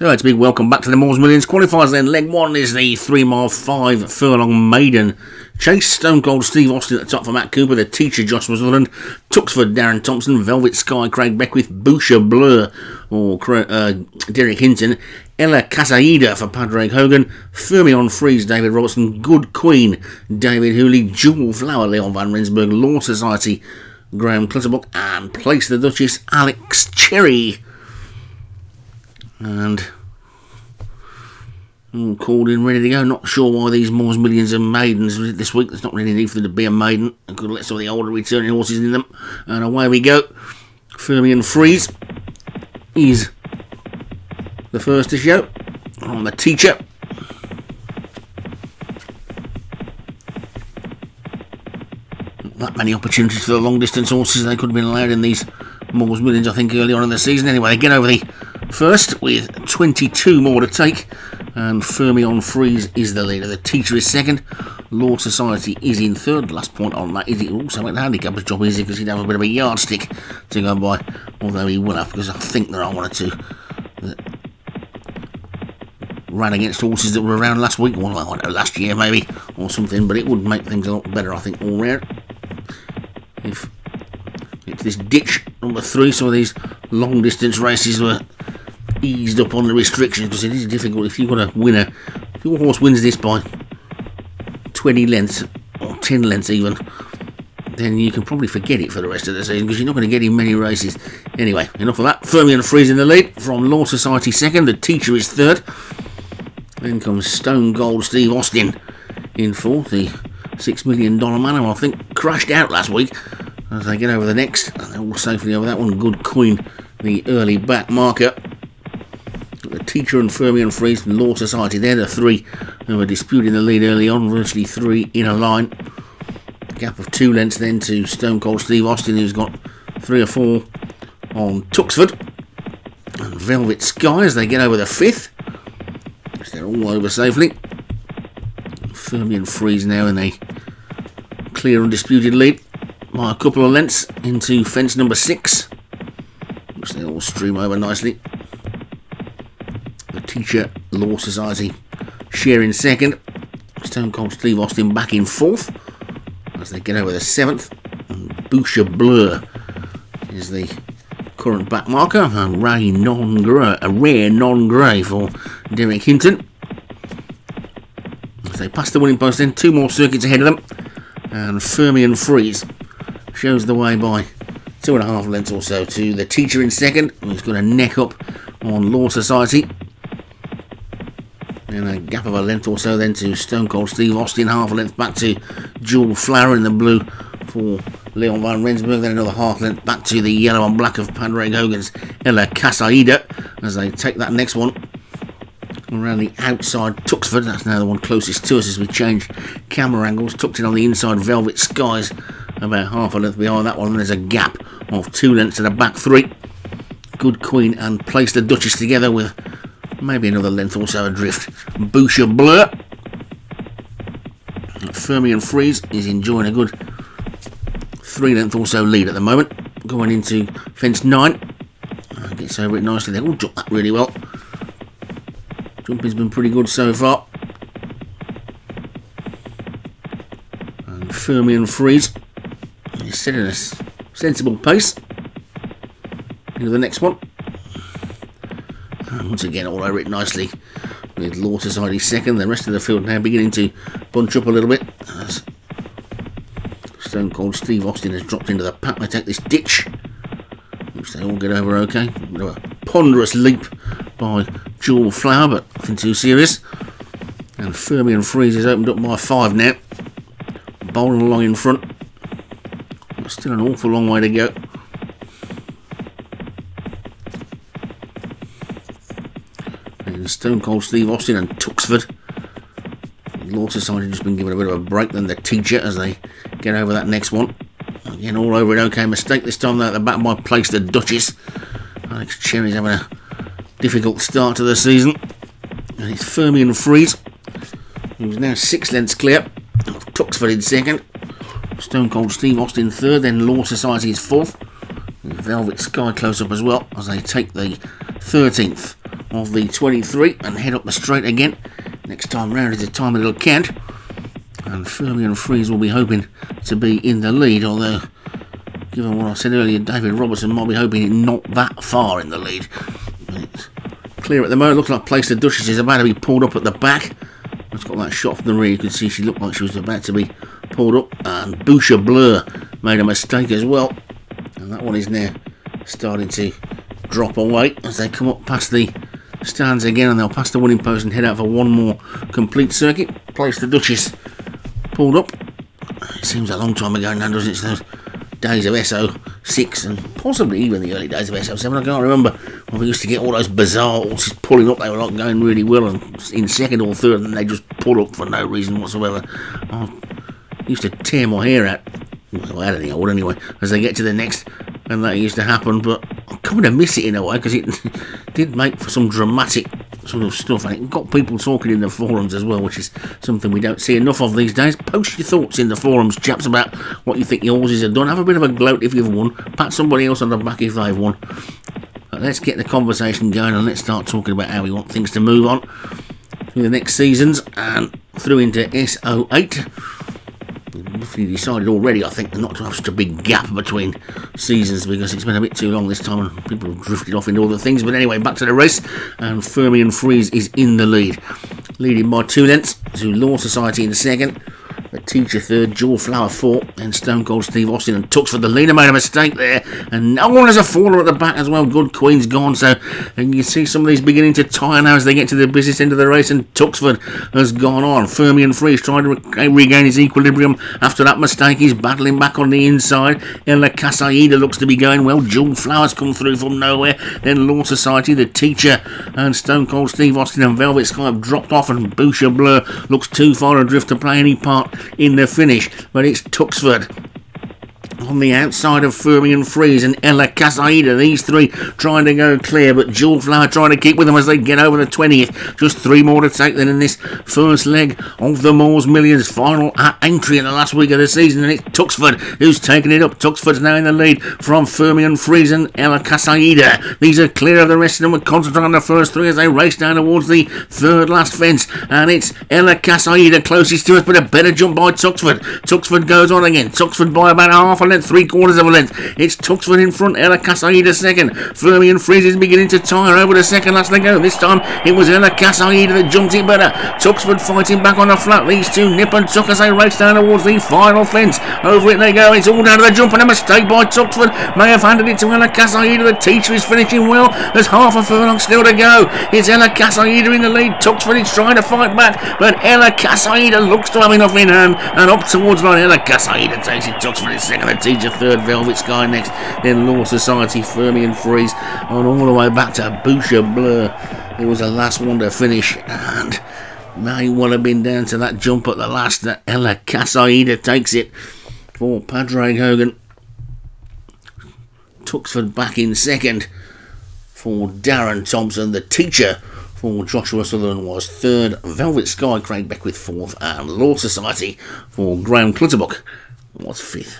So it's a big welcome back to the Moores Millions qualifiers then. Leg one is the three mile five furlong maiden. Chase Stone Cold Steve Austin at the top for Matt Cooper, the teacher Joshua Sutherland, Tuxford Darren Thompson, Velvet Sky Craig Beckwith, Boucher Blur or uh, Derek Hinton, Ella Casaida for Padraig Hogan, Fermion Freeze David Robertson, Good Queen David Hooley, Jewel Flower Leon Van Rensburg, Law Society Graham Clutterbuck, and Place the Duchess Alex Cherry and hmm, all called in ready to go. Not sure why these Moores Millions of maidens this week. There's not really need for them to be a maiden. I could let some of the older returning horses in them. And away we go. Fermion Freeze is the first to show on the teacher. Not that many opportunities for the long distance horses they could have been allowed in these Moores Millions, I think, early on in the season. Anyway, they get over the first with 22 more to take. And Fermion Freeze is the leader. The teacher is second. Law Society is in third. Last point on that is it also make the handicapper's job easy because he'd have a bit of a yardstick to go by. Although he will have because I think there are one or two that ran against horses that were around last week. Well, I know, last year maybe or something. But it would make things a lot better, I think, all round. If it's this ditch number three, some of these long distance races were eased up on the restrictions because it is difficult if you've got a winner. If your horse wins this by 20 lengths or 10 lengths even, then you can probably forget it for the rest of the season because you're not going to get in many races. Anyway, enough of that. Fermion Freeze in the lead from Law Society second. The teacher is third. Then comes Stone Cold Steve Austin in fourth. The $6 million man who I think crashed out last week as they get over the next. They're all safely over that one. Good Queen, the early back marker the teacher and Fermion Freeze from Law Society. They're the three who were disputing the lead early on, virtually three in a line. Gap of two lengths then to Stone Cold Steve Austin, who's got three or four on Tuxford. And Velvet Sky as they get over the fifth. They're all over safely. Fermion Freeze now in a clear undisputed lead by a couple of lengths into fence number six, which they all stream over nicely Teacher Law Society sharing second. Stone Cold Steve Austin back in fourth as they get over the seventh. And Boucher Blur is the current back marker. A rare non-grey, a rare non-grey for Derek Hinton. As they pass the winning post, then two more circuits ahead of them, and Fermion Freeze shows the way by two and a half lengths or so to the teacher in second, who's got a neck up on Law Society and a gap of a length or so then to Stone Cold Steve Austin, half a length back to Jewel Flower in the blue for Leon Van Rensburg, then another half length back to the yellow and black of Padraig Hogan's Ella Casaida as they take that next one around the outside Tuxford, that's now the one closest to us as we change camera angles, tucked in on the inside Velvet Skies about half a length behind that one, there's a gap of two lengths to the back three. Good Queen and place the Duchess together with maybe another length or so adrift. Boucher Blur. Fermion Freeze is enjoying a good three length or so lead at the moment. Going into fence nine. Uh, gets over it nicely. They all jump that really well. Jumping's been pretty good so far. And Fermion Freeze is setting a sensible pace. Into the next one. Once again, all over it nicely with Law Society second. The rest of the field now beginning to bunch up a little bit as Stone Cold Steve Austin has dropped into the pack. They take this ditch, which they all get over okay. A ponderous leap by Jewel Flower, but nothing too serious. And Fermion Freeze has opened up by five now. Bowling along in front. Still an awful long way to go. Stone Cold Steve Austin and Tuxford. Law Society just been given a bit of a break than the teacher as they get over that next one. Again, all over it. Okay, mistake this time. At the back my place, the Duchess. Alex Cherry's having a difficult start to the season. And it's Fermion Freeze, who's now six lengths clear. Tuxford in second. Stone Cold Steve Austin third. Then Law Society is fourth. Velvet Sky close up as well as they take the 13th of the 23 and head up the straight again. Next time round is the time count. And Fermion and Freeze will be hoping to be in the lead, although given what I said earlier, David Robertson might be hoping not that far in the lead. It's clear at the moment, looks like Place the Duchess is about to be pulled up at the back. It's got that shot from the rear, you can see she looked like she was about to be pulled up, and Boucher Blur made a mistake as well. And that one is now starting to drop away as they come up past the stands again and they'll pass the winning post and head out for one more complete circuit. Place the Duchess pulled up. It seems a long time ago now, doesn't it? Those days of SO6 and possibly even the early days of SO7. I can't remember when we used to get all those bizarre horses pulling up. They were like going really well and in second or third and they just pull up for no reason whatsoever. I used to tear my hair out. Well, I don't think I would anyway, as they get to the next, and that used to happen, but kind of miss it in a way because it did make for some dramatic sort of stuff, and it got people talking in the forums as well, which is something we don't see enough of these days. Post your thoughts in the forums, chaps, about what you think yours is done. Have a bit of a gloat if you've won. Pat somebody else on the back if they've won. But let's get the conversation going and let's start talking about how we want things to move on through the next seasons and through into SO8 roughly decided already, I think, not to have such a big gap between seasons because it's been a bit too long this time and people have drifted off into other things. But anyway, back to the race, and Fermion Freeze is in the lead, leading by two lengths to Law Society in second. The teacher third, Jewel Flower fourth, and Stone Cold Steve Austin and Tuxford the leader made a mistake there, and no one has a faller at the back as well. Good Queen's gone, so and you see some of these beginning to tire now as they get to the business end of the race, and Tuxford has gone on. Fermion Freeze trying to re- regain his equilibrium after that mistake. He's battling back on the inside. Ella Casaida looks to be going well. Jewel Flowers come through from nowhere. Then Law Society, the teacher, and Stone Cold Steve Austin and Velvet Sky have dropped off, and Boucher Blur looks too far adrift to play any part in the finish, but it's Tuxford on the outside of Fermion Freeze and Ella Casaida. These three trying to go clear, but Jewel Flower trying to keep with them as they get over the 20th. Just three more to take then in this first leg of the Moores Millions final entry in the last week of the season. And it's Tuxford who's taking it up. Tuxford's now in the lead from Fermion Freeze and Ella Casaida. These are clear of the rest of them. We're concentrating on the first three as they race down towards the third last fence. And it's Ella Casaida closest to us, but a better jump by Tuxford. Tuxford goes on again. Tuxford by about half a length, three quarters of a length. It's Tuxford in front, Ella Casaida second. Fermion Freeze is beginning to tire over the second last they go. This time it was Ella Casaida that jumped it better. Tuxford fighting back on the flat. These two nip and tuck as they race down towards the final fence. Over it they go. It's all down to the jump and a mistake by Tuxford. May have handed it to Ella Casaida. The teacher is finishing well. There's half a furlong still to go. It's Ella Casaida in the lead. Tuxford is trying to fight back, but Ella Casaida looks to have enough in hand and up towards line. Ella Casaida takes it. Tuxford is second. The teacher third. Velvet Sky next. Then Law Society, Fermion Freeze, and all the way back to Boucher Blur. It was the last one to finish, and may well have been down to that jump at the last that Ella Casaida takes it for Padraig Hogan. Tuxford back in second for Darren Thompson. The teacher for Joshua Sutherland was third. Velvet Sky, Craig Beckwith fourth. And Law Society for Graham Clutterbuck was fifth.